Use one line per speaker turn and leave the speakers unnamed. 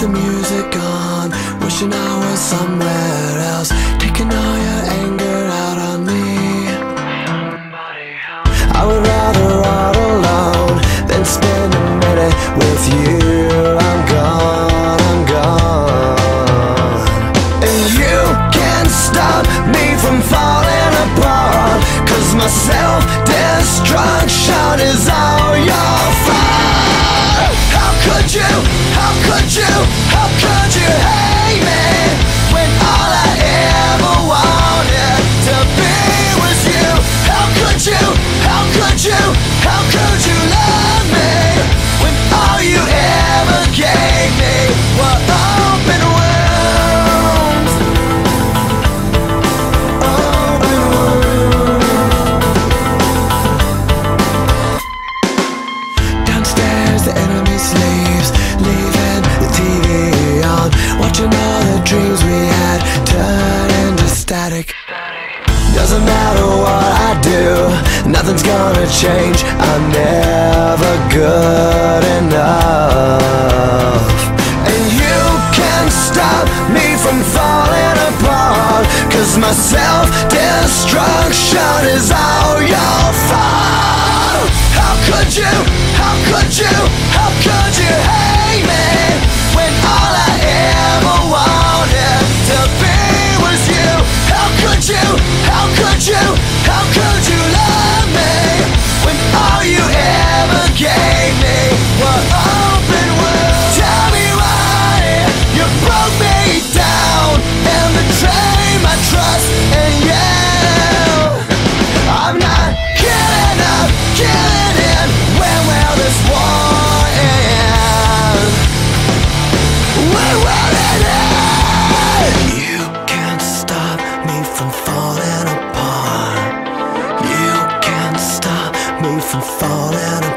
the music on. Wishing I was somewhere else. Taking all your anger out on me. I would rather all alone Than spend a minute with you. I'm gone, I'm gone. And you can't stop me from falling apart Cause my self-destruction is on. How could you love me When all you ever gave me were open wounds? Open wounds Downstairs the enemy sleeps gonna change. I'm never good enough. And you can't stop me from falling apart. Cause my self destruction is all your fault. How could you, how could you, gave me open. Tell me why you broke me down and betrayed my trust in you. I'm not killing up, killing in. When will this war end? Will it end? You can't stop me from falling apart. You can't stop me from falling apart.